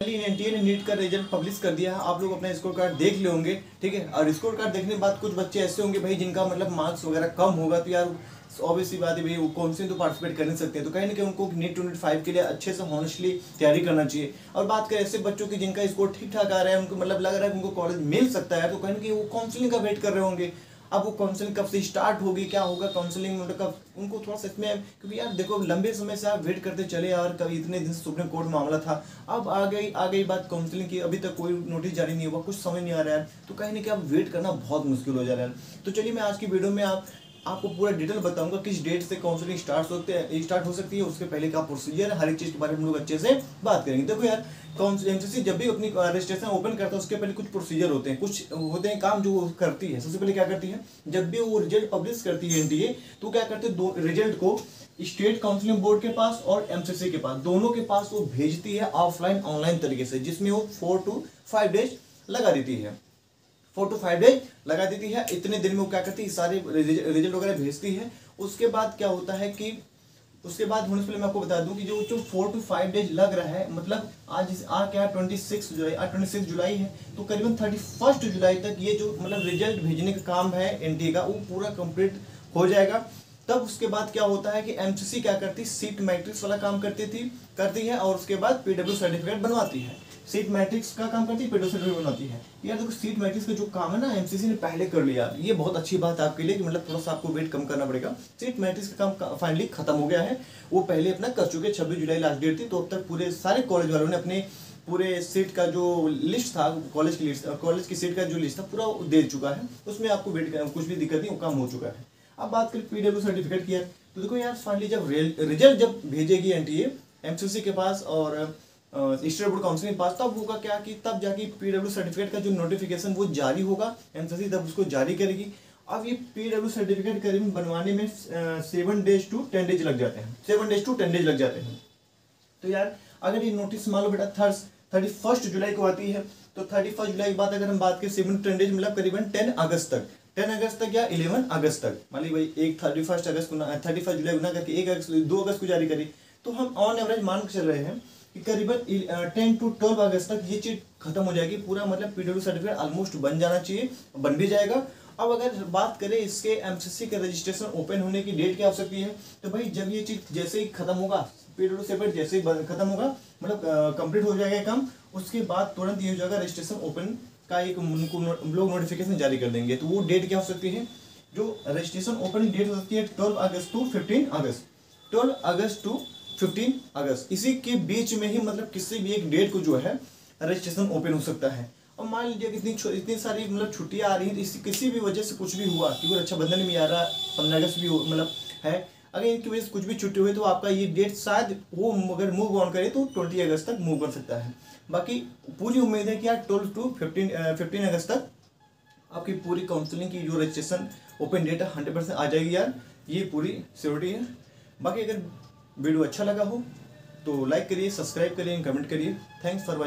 ने नीट का result publish कर दिया है। आप लोग अपना स्कोर कार्ड देख ले होंगे, ठीक है? और स्कोर कार्ड देखने के बाद कुछ बच्चे ऐसे होंगे भाई जिनका मतलब मार्क्स वगैरह कम होगा तो यार ऑब्वियसली बात है भाई, वो कौन तो पार्टिसिपेट कर नहीं सकते। हैं तो कहीं ना कहीं उनको नीट ट्वेंटी फाइव के लिए अच्छे से हॉनेस्टली तैयारी करना चाहिए। और बात करें ऐसे बच्चों की जिनका स्कोर ठीक ठाक आ रहा है, उनको मतलब लग रहा है उनको कॉलेज मिल सकता है तो कहीं ना कहीं वो काउंसलिंग का वेट कर रहे होंगे। अब वो काउंसलिंग कब से स्टार्ट होगी, क्या होगा काउंसलिंग कब, उनको थोड़ा सा इसमें, क्योंकि यार देखो, लंबे समय से आप वेट करते चले यार, कभी इतने दिन सुप्रीम कोर्ट मामला था, अब आ गई आ गई बात काउंसलिंग की, अभी तक कोई नोटिस जारी नहीं हुआ, कुछ समझ नहीं आ रहा है तो कहीं ना कहीं अब वेट करना बहुत मुश्किल हो जा रहा है। तो चलिए मैं आज की वीडियो में आप आपको पूरा डिटेल बताऊँगा किस डेट से काउंसलिंग स्टार्ट होते हैं स्टार्ट हो सकती है, उसके पहले का प्रोसीजर है हर एक चीज़ के बारे में हम लोग अच्छे से बात करेंगे। देखो यार एमसीसी जब भी अपनी रजिस्ट्रेशन ओपन करता है, उसके पहले कुछ प्रोसीजर होते हैं, कुछ होते हैं काम जो वो करती है। सबसे पहले क्या करती है, जब भी वो रिज़ल्ट पब्लिश करती है एनडीए तो क्या करते हैं, दो रिज़ल्ट को स्टेट काउंसलिंग बोर्ड के पास और एमसीसी के पास, दोनों के पास वो भेजती है ऑफलाइन ऑनलाइन तरीके से, जिसमें वो फोर टू फाइव डेज़ लगा देती है। फोर टू फाइव डेज़ लगा देती है। इतने दिन में वो क्या करती है? सारे रिज़ल्ट वगैरह भेजती है। उसके बाद क्या होता है कि उसके बाद होने से पहले मैं आपको बता दूँ कि जो जो फोर टू फाइव डेज़ लग रहा है मतलब आज आज क्या ट्वेंटी सिक्स जुलाई आज ट्वेंटी सिक्स जुलाई है। तो करीबन थर्टी फ़र्स्ट जुलाई तक ये जो मतलब रिज़ल्ट भेजने का काम है एनडीए का, वो पूरा कंप्लीट हो जाएगा। तब उसके बाद क्या होता है कि एमसीसी क्या करती सीट मैट्रिक्स वाला काम करती थी, करती है और उसके बाद पीडब्ल्यू सर्टिफिकेट बनवाती है। सीट मैट्रिक्स का काम करती है पीडब्ल्यू सर्टिफिकेट बनवाती है। यार देखो सीट मैट्रिक्स का जो काम है ना एमसीसी ने पहले कर लिया। ये बहुत अच्छी बात है आपके लिए कि मतलब थोड़ा सा आपको वेट कम करना पड़ेगा। सीट मैट्रिक्स का काम फाइनली खत्म हो गया है। वो पहले अपना कर चुके, छब्बीस जुलाई लास्ट डेट थी तो अब तक पूरे सारे कॉलेज वालों ने अपने पूरे सीट का जो लिस्ट था कॉलेज की लिस्ट कॉलेज की सीट का जो लिस्ट था, पूरा दे चुका है। उसमें आपको वेट कुछ भी दिक्कत नहीं, वो काम हो चुका है। अब बात करें पीडब्ल्यू सर्टिफिकेट की है तो देखो यार फाइनली जब रिज़ल्ट जब भेजेगी एनटीए एमसीसी के पास और स्टेट बोर्ड काउंसिल के पास, तब होगा क्या कि तब जाके पीडब्ल्यू सर्टिफिकेट का जो नोटिफिकेशन वो जारी होगा एमसीसी तब उसको जारी करेगी। अब ये पीडब्ल्यू सर्टिफिकेट करीब बनवाने में seven days to ten days लग जाते हैं। Seven days to ten days लग जाते हैं। तो यार, अगर ये नोटिस मान लो बेटा थर्स थर्टी फ़र्स्ट जुलाई को आती है तो थर्टी फ़र्स्ट जुलाई के बाद अगर हम बात करें सेवन टेन डेज़ मतलब करीबन टेन अगस्त तक। टेन अगस्त तक या इलेवन अगस्त तक। मान ली भाई, एक थर्टी फ़र्स्ट अगस्त को थर्टी फ़र्स्ट जुलाई गुना करके, एक अगस्त दो अगस्त को जारी करी। तो हम ऑन एवरेज मान के चल रहे हैं कि करीबन टेन टू ट्वेल्व अगस्त तक ये चीज़ खत्म हो जाएगी। पूरा मतलब पीडब्ल्यू सर्टिफिकेट ऑलमोस्ट बन जाना चाहिए, बन भी जाएगा। अब अगर बात करें इसके एमसीसी का रजिस्ट्रेशन ओपन होने की डेट क्या हो सकती है तो भाई जब ये चीज़ जैसे ही खत्म होगा पीडब्ल्यू सर्टिफिकेट जैसे ही खत्म होगा मतलब कंप्लीट हो जाएगा काम, उसके बाद तुरंत ये हो जाएगा रजिस्ट्रेशन ओपन का एक उनको लोग नोटिफिकेशन जारी कर देंगे। तो वो डेट क्या हो सकती है? जो रजिस्ट्रेशन ओपनिंग डेट हो सकती है twelve August to fifteen August twelve August to fifteen August इसी के बीच में ही मतलब किसी भी एक डेट को जो है रजिस्ट्रेशन ओपन हो सकता है। और मान लीजिए इतनी इतनी सारी मतलब छुट्टियाँ आ रही हैं तो किसी भी वजह से कुछ भी हुआ, कि कोई रक्षाबंधन भी आ रहा है पंद्रह अगस्त भी मतलब है अगर इनकी वजह से कुछ भी छुट्टी हुई तो आपका ये डेट शायद वो अगर मूव ऑन करे तो ट्वेंटी अगस्त तक मूव कर सकता है। बाकी पूरी उम्मीद है कि यार ट्वेल्व टू फिफ्टीन फिफ्टीन अगस्त तक आपकी पूरी काउंसलिंग की जो रजिस्ट्रेशन ओपन डेट है हंड्रेड परसेंट आ जाएगी यार। ये पूरी सिक्योरिटी है। बाकी अगर वीडियो अच्छा लगा हो तो लाइक करिए सब्सक्राइब करिए कमेंट करिए। Thanks for